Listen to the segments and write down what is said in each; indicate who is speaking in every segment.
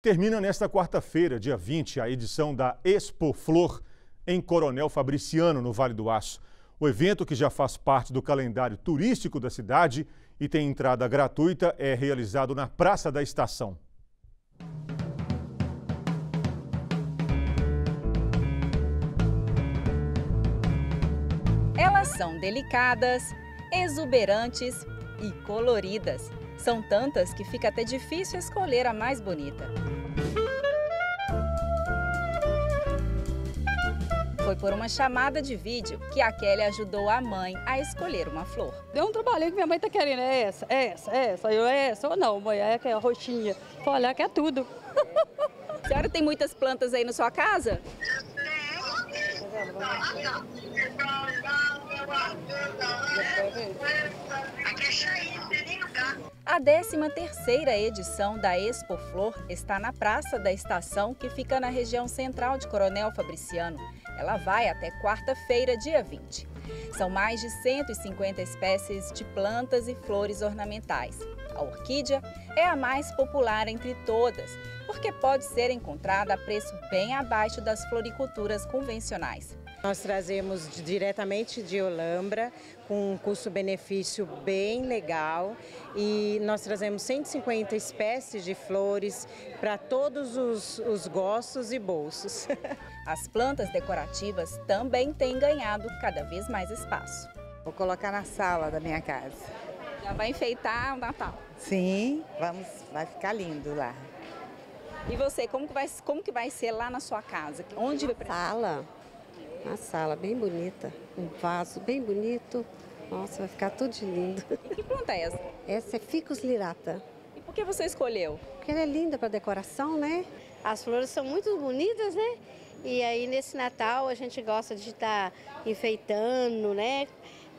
Speaker 1: Termina nesta quarta-feira, dia 20, a edição da Expo Flor em Coronel Fabriciano, no Vale do Aço. O evento, que já faz parte do calendário turístico da cidade e tem entrada gratuita, é realizado na Praça da Estação.
Speaker 2: Elas são delicadas, exuberantes e coloridas. São tantas que fica até difícil escolher a mais bonita. Foi por uma chamada de vídeo que a Kelly ajudou a mãe a escolher uma flor.
Speaker 3: Deu um trabalhinho que minha mãe tá querendo, é essa, é essa, é essa. Eu, é essa ou não, mãe, é que é a roxinha. Olha, que é tudo.
Speaker 2: A senhora tem muitas plantas aí na sua casa? A 13ª edição da Expo Flor está na Praça da Estação, que fica na região central de Coronel Fabriciano. Ela vai até quarta-feira, dia 20. São mais de 150 espécies de plantas e flores ornamentais. A orquídea é a mais popular entre todas, porque pode ser encontrada a preço bem abaixo das floriculturas convencionais.
Speaker 4: Nós trazemos diretamente de Olambra, com um custo-benefício bem legal e nós trazemos 150 espécies de flores para todos os, os gostos e bolsos.
Speaker 2: As plantas decorativas também têm ganhado cada vez mais espaço.
Speaker 5: Vou colocar na sala da minha casa.
Speaker 2: Já vai enfeitar o Natal?
Speaker 5: Sim, vamos, vai ficar lindo lá.
Speaker 2: E você, como que vai, como que vai ser lá na sua casa? Onde vai
Speaker 6: Sala uma sala bem bonita, um vaso bem bonito. Nossa, vai ficar tudo de lindo.
Speaker 2: E que planta é essa?
Speaker 6: Essa é Ficus lirata.
Speaker 2: E por que você escolheu?
Speaker 6: Porque ela é linda para decoração, né?
Speaker 7: As flores são muito bonitas, né? E aí nesse Natal a gente gosta de estar enfeitando, né?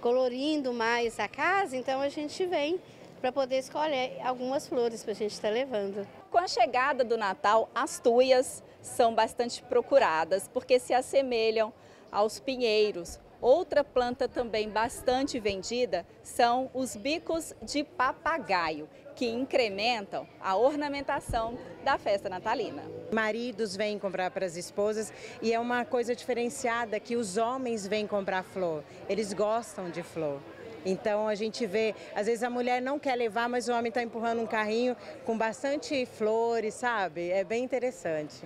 Speaker 7: Colorindo mais a casa, então a gente vem para poder escolher algumas flores para a gente estar levando.
Speaker 2: Com a chegada do Natal, as tuias são bastante procuradas porque se assemelham aos pinheiros. Outra planta também bastante vendida são os bicos de papagaio, que incrementam a ornamentação da festa natalina.
Speaker 4: Maridos vêm comprar para as esposas e é uma coisa diferenciada que os homens vêm comprar flor. Eles gostam de flor. Então a gente vê, às vezes a mulher não quer levar, mas o homem está empurrando um carrinho com bastante flores, sabe? É bem interessante.